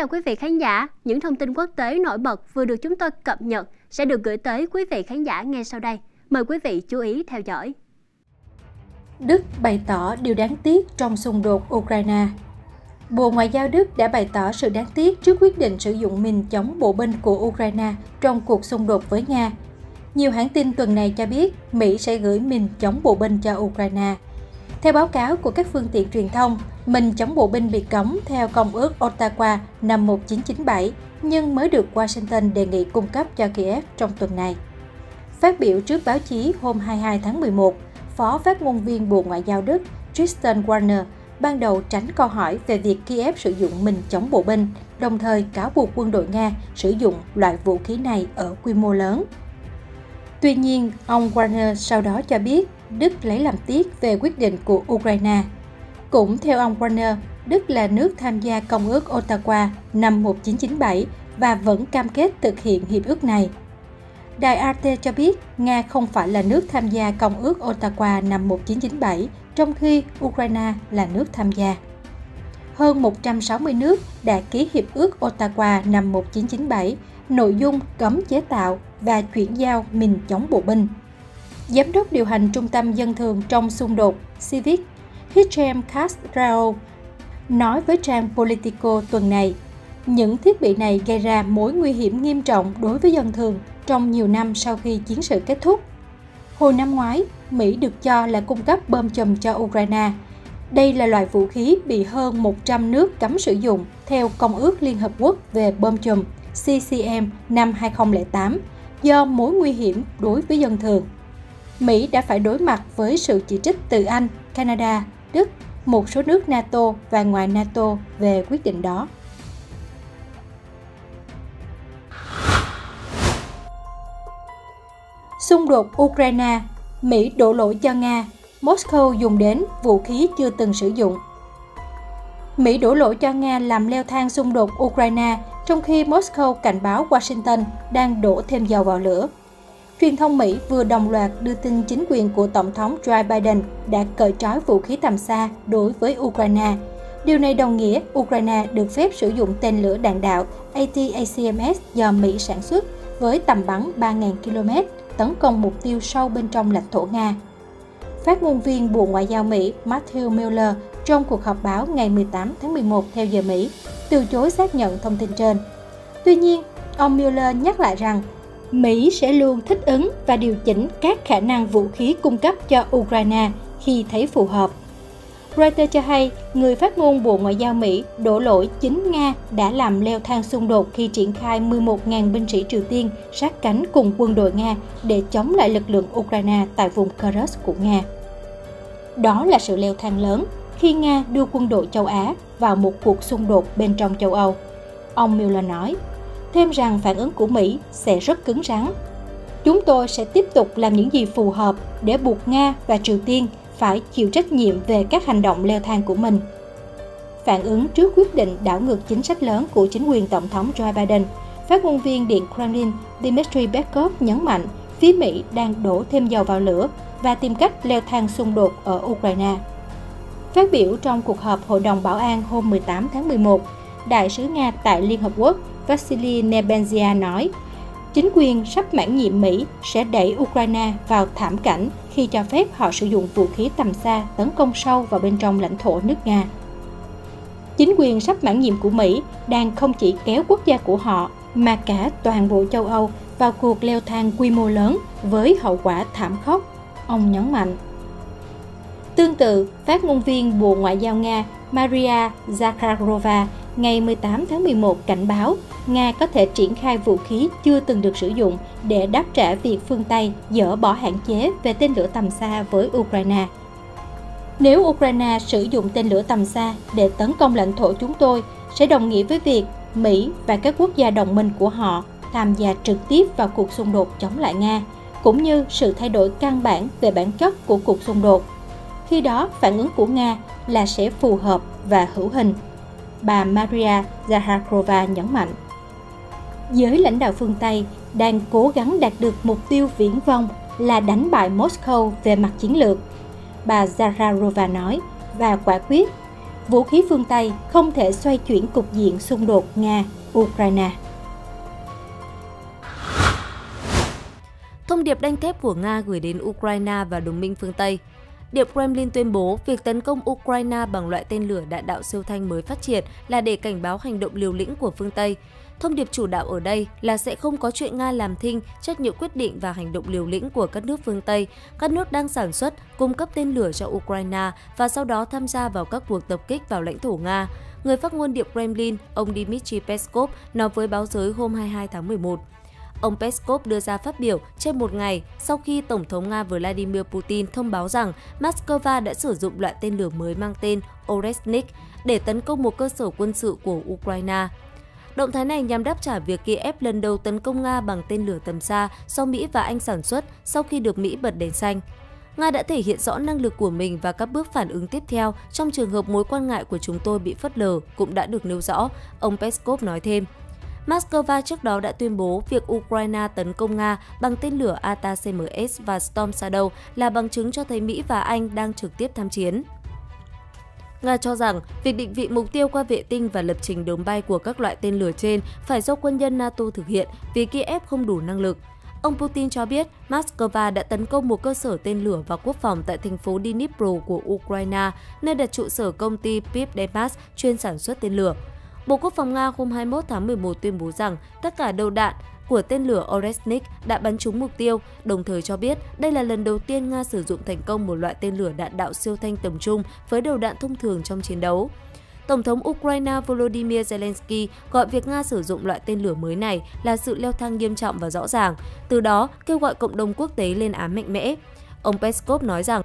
chào quý vị khán giả. Những thông tin quốc tế nổi bật vừa được chúng tôi cập nhật sẽ được gửi tới quý vị khán giả ngay sau đây. Mời quý vị chú ý theo dõi. Đức bày tỏ điều đáng tiếc trong xung đột Ukraine. Bộ Ngoại giao Đức đã bày tỏ sự đáng tiếc trước quyết định sử dụng mình chống bộ binh của Ukraine trong cuộc xung đột với Nga. Nhiều hãng tin tuần này cho biết Mỹ sẽ gửi mình chống bộ binh cho Ukraine. Theo báo cáo của các phương tiện truyền thông, mình chống bộ binh bị cấm theo Công ước Ottawa năm 1997, nhưng mới được Washington đề nghị cung cấp cho Kiev trong tuần này. Phát biểu trước báo chí hôm 22 tháng 11, Phó phát ngôn viên Bộ Ngoại giao Đức Tristan Warner ban đầu tránh câu hỏi về việc Kiev sử dụng mình chống bộ binh, đồng thời cáo buộc quân đội Nga sử dụng loại vũ khí này ở quy mô lớn. Tuy nhiên, ông Warner sau đó cho biết Đức lấy làm tiếc về quyết định của Ukraine. Cũng theo ông Warner, Đức là nước tham gia Công ước Ottawa năm 1997 và vẫn cam kết thực hiện hiệp ước này. Đài RT cho biết Nga không phải là nước tham gia Công ước Ottawa năm 1997, trong khi Ukraine là nước tham gia. Hơn 160 nước đã ký Hiệp ước Ottawa năm 1997, nội dung cấm chế tạo và chuyển giao mìn chống bộ binh. Giám đốc điều hành Trung tâm Dân thường trong xung đột Civic, Hichem Castro, nói với trang Politico tuần này, những thiết bị này gây ra mối nguy hiểm nghiêm trọng đối với dân thường trong nhiều năm sau khi chiến sự kết thúc. Hồi năm ngoái, Mỹ được cho là cung cấp bom chùm cho Ukraine. Đây là loại vũ khí bị hơn 100 nước cấm sử dụng theo Công ước Liên Hợp Quốc về bom chùm CCM năm 2008 do mối nguy hiểm đối với dân thường. Mỹ đã phải đối mặt với sự chỉ trích từ Anh, Canada, Đức, một số nước NATO và ngoài NATO về quyết định đó. Xung đột Ukraine, Mỹ đổ lỗi cho Nga, Moscow dùng đến vũ khí chưa từng sử dụng. Mỹ đổ lỗi cho Nga làm leo thang xung đột Ukraine, trong khi Moscow cảnh báo Washington đang đổ thêm dầu vào lửa. Truyền thông Mỹ vừa đồng loạt đưa tin chính quyền của Tổng thống Joe Biden đã cởi trói vũ khí tầm xa đối với Ukraine. Điều này đồng nghĩa Ukraine được phép sử dụng tên lửa đạn đạo ATACMS do Mỹ sản xuất với tầm bắn 3.000 km tấn công mục tiêu sâu bên trong lãnh thổ Nga. Phát ngôn viên Bộ Ngoại giao Mỹ Matthew Miller trong cuộc họp báo ngày 18 tháng 11 theo giờ Mỹ từ chối xác nhận thông tin trên. Tuy nhiên, ông Miller nhắc lại rằng Mỹ sẽ luôn thích ứng và điều chỉnh các khả năng vũ khí cung cấp cho Ukraine khi thấy phù hợp. Reuters cho hay, người phát ngôn Bộ Ngoại giao Mỹ đổ lỗi chính Nga đã làm leo thang xung đột khi triển khai 11.000 binh sĩ Triều Tiên sát cánh cùng quân đội Nga để chống lại lực lượng Ukraine tại vùng Kursk của Nga. Đó là sự leo thang lớn khi Nga đưa quân đội châu Á vào một cuộc xung đột bên trong châu Âu. Ông Mueller nói, thêm rằng phản ứng của Mỹ sẽ rất cứng rắn. Chúng tôi sẽ tiếp tục làm những gì phù hợp để buộc Nga và Triều Tiên phải chịu trách nhiệm về các hành động leo thang của mình. Phản ứng trước quyết định đảo ngược chính sách lớn của chính quyền Tổng thống Joe Biden, phát ngôn viên Điện Kremlin Dmitry Peskov nhấn mạnh phía Mỹ đang đổ thêm dầu vào lửa và tìm cách leo thang xung đột ở Ukraine. Phát biểu trong cuộc họp Hội đồng Bảo an hôm 18 tháng 11, Đại sứ Nga tại Liên Hợp Quốc Vasily Nebenzia nói, chính quyền sắp mãn nhiệm Mỹ sẽ đẩy Ukraine vào thảm cảnh khi cho phép họ sử dụng vũ khí tầm xa tấn công sâu vào bên trong lãnh thổ nước Nga. Chính quyền sắp mãn nhiệm của Mỹ đang không chỉ kéo quốc gia của họ mà cả toàn bộ châu Âu vào cuộc leo thang quy mô lớn với hậu quả thảm khốc, ông nhấn mạnh. Tương tự, phát ngôn viên Bộ Ngoại giao Nga Maria Zakharova ngày 18 tháng 11 cảnh báo Nga có thể triển khai vũ khí chưa từng được sử dụng để đáp trả việc phương Tây dỡ bỏ hạn chế về tên lửa tầm xa với Ukraine. Nếu Ukraine sử dụng tên lửa tầm xa để tấn công lãnh thổ chúng tôi, sẽ đồng nghĩa với việc Mỹ và các quốc gia đồng minh của họ tham gia trực tiếp vào cuộc xung đột chống lại Nga, cũng như sự thay đổi căn bản về bản chất của cuộc xung đột. Khi đó, phản ứng của Nga là sẽ phù hợp và hữu hình. Bà Maria Zaharova nhấn mạnh giới lãnh đạo phương Tây đang cố gắng đạt được mục tiêu viễn vông là đánh bại Moscow về mặt chiến lược. Bà Zaharova nói, và quả quyết, vũ khí phương Tây không thể xoay chuyển cục diện xung đột Nga-Ukraine. Thông điệp đanh thép của Nga gửi đến Ukraine và đồng minh phương Tây. Điệp Kremlin tuyên bố việc tấn công Ukraine bằng loại tên lửa đạn đạo siêu thanh mới phát triển là để cảnh báo hành động liều lĩnh của phương Tây. Thông điệp chủ đạo ở đây là sẽ không có chuyện Nga làm thinh trách nhiệm quyết định và hành động liều lĩnh của các nước phương Tây, các nước đang sản xuất, cung cấp tên lửa cho Ukraine và sau đó tham gia vào các cuộc tập kích vào lãnh thổ Nga. Người phát ngôn Điệp Kremlin, ông Dmitry Peskov, nói với báo giới hôm 22 tháng 11. Ông Peskov đưa ra phát biểu trên một ngày sau khi Tổng thống Nga Vladimir Putin thông báo rằng Moscow đã sử dụng loại tên lửa mới mang tên Oresnik để tấn công một cơ sở quân sự của Ukraine. Động thái này nhằm đáp trả việc Kiev lần đầu tấn công Nga bằng tên lửa tầm xa do Mỹ và Anh sản xuất sau khi được Mỹ bật đèn xanh. Nga đã thể hiện rõ năng lực của mình và các bước phản ứng tiếp theo trong trường hợp mối quan ngại của chúng tôi bị phớt lờ cũng đã được nêu rõ, ông Peskov nói thêm. Moscow trước đó đã tuyên bố việc Ukraine tấn công Nga bằng tên lửa ATACMS và Storm Shadow là bằng chứng cho thấy Mỹ và Anh đang trực tiếp tham chiến. Nga cho rằng việc định vị mục tiêu qua vệ tinh và lập trình đường bay của các loại tên lửa trên phải do quân nhân NATO thực hiện vì Kiev không đủ năng lực. Ông Putin cho biết Moscow đã tấn công một cơ sở tên lửa và quốc phòng tại thành phố Dnipro của Ukraine, nơi đặt trụ sở công ty Pipdemas chuyên sản xuất tên lửa. Bộ Quốc phòng Nga hôm 21 tháng 11 tuyên bố rằng tất cả đầu đạn của tên lửa Oresnik đã bắn trúng mục tiêu, đồng thời cho biết đây là lần đầu tiên Nga sử dụng thành công một loại tên lửa đạn đạo siêu thanh tầm trung với đầu đạn thông thường trong chiến đấu. Tổng thống Ukraine Volodymyr Zelensky gọi việc Nga sử dụng loại tên lửa mới này là sự leo thang nghiêm trọng và rõ ràng, từ đó kêu gọi cộng đồng quốc tế lên án mạnh mẽ. Ông Peskov nói rằng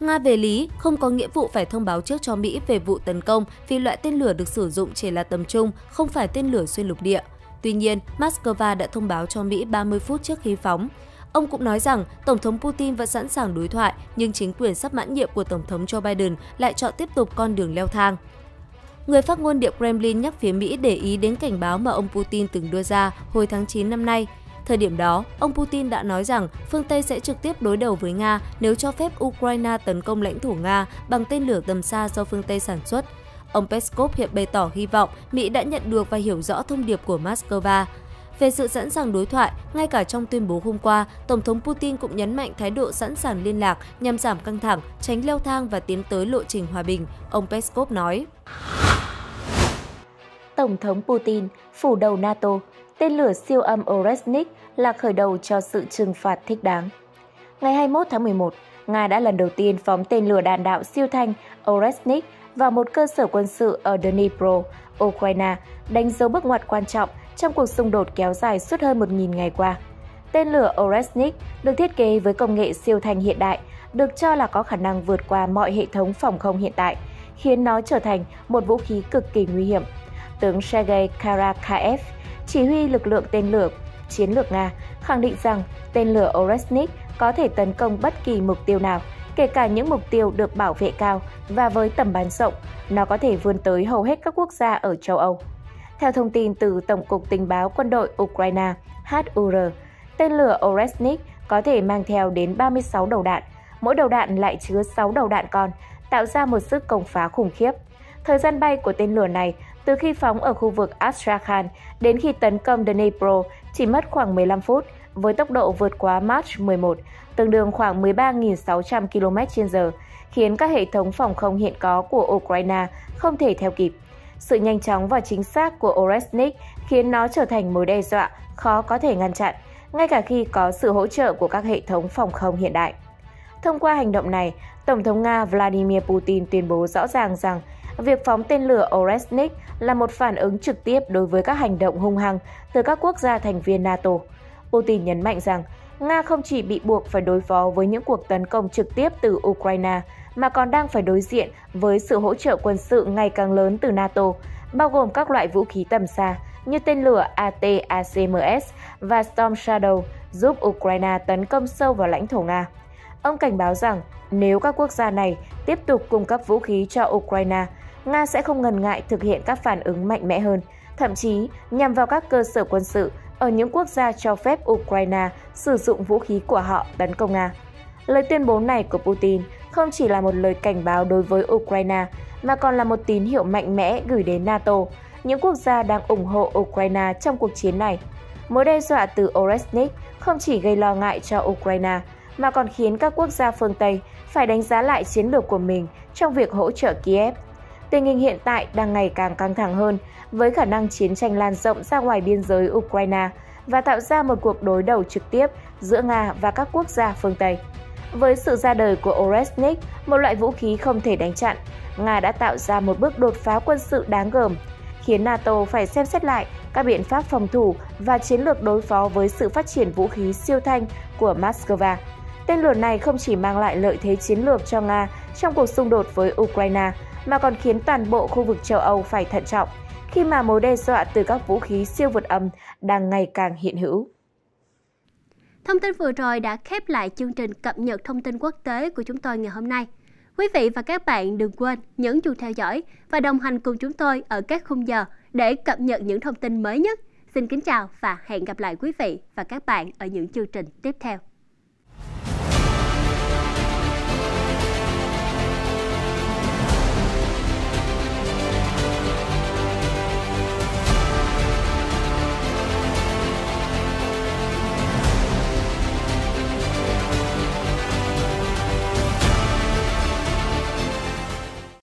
Nga về lý không có nghĩa vụ phải thông báo trước cho Mỹ về vụ tấn công vì loại tên lửa được sử dụng chỉ là tầm trung, không phải tên lửa xuyên lục địa. Tuy nhiên, Moscow đã thông báo cho Mỹ 30 phút trước khi phóng. Ông cũng nói rằng Tổng thống Putin vẫn sẵn sàng đối thoại, nhưng chính quyền sắp mãn nhiệm của Tổng thống Joe Biden lại chọn tiếp tục con đường leo thang. Người phát ngôn Điện Kremlin nhắc phía Mỹ để ý đến cảnh báo mà ông Putin từng đưa ra hồi tháng 9 năm nay. Thời điểm đó, ông Putin đã nói rằng phương Tây sẽ trực tiếp đối đầu với Nga nếu cho phép Ukraine tấn công lãnh thổ Nga bằng tên lửa tầm xa do phương Tây sản xuất. Ông Peskov hiện bày tỏ hy vọng Mỹ đã nhận được và hiểu rõ thông điệp của Moscow. Về sự sẵn sàng đối thoại, ngay cả trong tuyên bố hôm qua, Tổng thống Putin cũng nhấn mạnh thái độ sẵn sàng liên lạc nhằm giảm căng thẳng, tránh leo thang và tiến tới lộ trình hòa bình, ông Peskov nói. Tổng thống Putin, phủ đầu NATO, tên lửa siêu âm Oresnik là khởi đầu cho sự trừng phạt thích đáng. Ngày 21 tháng 11, Nga đã lần đầu tiên phóng tên lửa đạn đạo siêu thanh Oresnik vào một cơ sở quân sự ở Dnipro, Ukraine, đánh dấu bước ngoặt quan trọng trong cuộc xung đột kéo dài suốt hơn 1.000 ngày qua. Tên lửa Oresnik được thiết kế với công nghệ siêu thanh hiện đại, được cho là có khả năng vượt qua mọi hệ thống phòng không hiện tại, khiến nó trở thành một vũ khí cực kỳ nguy hiểm. Tướng Sergei Karakaev, chỉ huy lực lượng tên lửa chiến lược Nga, khẳng định rằng tên lửa Oresnik có thể tấn công bất kỳ mục tiêu nào, kể cả những mục tiêu được bảo vệ cao và với tầm bắn rộng, nó có thể vươn tới hầu hết các quốc gia ở châu Âu. Theo thông tin từ Tổng cục Tình báo Quân đội Ukraine HUR, tên lửa Oresnik có thể mang theo đến 36 đầu đạn, mỗi đầu đạn lại chứa 6 đầu đạn con, tạo ra một sức công phá khủng khiếp. Thời gian bay của tên lửa này từ khi phóng ở khu vực Astrakhan đến khi tấn công Dnipro chỉ mất khoảng 15 phút với tốc độ vượt quá Mach 11, tương đương khoảng 13.600 km/h, khiến các hệ thống phòng không hiện có của Ukraine không thể theo kịp. Sự nhanh chóng và chính xác của Oresnik khiến nó trở thành mối đe dọa khó có thể ngăn chặn, ngay cả khi có sự hỗ trợ của các hệ thống phòng không hiện đại. Thông qua hành động này, Tổng thống Nga Vladimir Putin tuyên bố rõ ràng rằng việc phóng tên lửa Oresnik là một phản ứng trực tiếp đối với các hành động hung hăng từ các quốc gia thành viên NATO. Putin nhấn mạnh rằng Nga không chỉ bị buộc phải đối phó với những cuộc tấn công trực tiếp từ Ukraine, mà còn đang phải đối diện với sự hỗ trợ quân sự ngày càng lớn từ NATO, bao gồm các loại vũ khí tầm xa như tên lửa AT-ACMS và Storm Shadow giúp Ukraine tấn công sâu vào lãnh thổ Nga. Ông cảnh báo rằng nếu các quốc gia này tiếp tục cung cấp vũ khí cho Ukraine, Nga sẽ không ngần ngại thực hiện các phản ứng mạnh mẽ hơn, thậm chí nhằm vào các cơ sở quân sự ở những quốc gia cho phép Ukraine sử dụng vũ khí của họ tấn công Nga. Lời tuyên bố này của Putin không chỉ là một lời cảnh báo đối với Ukraine mà còn là một tín hiệu mạnh mẽ gửi đến NATO, những quốc gia đang ủng hộ Ukraine trong cuộc chiến này. Mối đe dọa từ Oresnik không chỉ gây lo ngại cho Ukraine mà còn khiến các quốc gia phương Tây phải đánh giá lại chiến lược của mình trong việc hỗ trợ Kiev. Tình hình hiện tại đang ngày càng căng thẳng hơn với khả năng chiến tranh lan rộng ra ngoài biên giới Ukraine và tạo ra một cuộc đối đầu trực tiếp giữa Nga và các quốc gia phương Tây. Với sự ra đời của Oresnik, một loại vũ khí không thể đánh chặn, Nga đã tạo ra một bước đột phá quân sự đáng gờm, khiến NATO phải xem xét lại các biện pháp phòng thủ và chiến lược đối phó với sự phát triển vũ khí siêu thanh của Moscow. Tên lửa này không chỉ mang lại lợi thế chiến lược cho Nga trong cuộc xung đột với Ukraine, mà còn khiến toàn bộ khu vực châu Âu phải thận trọng, khi mà mối đe dọa từ các vũ khí siêu vượt âm đang ngày càng hiện hữu. Thông tin vừa rồi đã khép lại chương trình cập nhật thông tin quốc tế của chúng tôi ngày hôm nay. Quý vị và các bạn đừng quên nhấn chuông theo dõi và đồng hành cùng chúng tôi ở các khung giờ để cập nhật những thông tin mới nhất. Xin kính chào và hẹn gặp lại quý vị và các bạn ở những chương trình tiếp theo.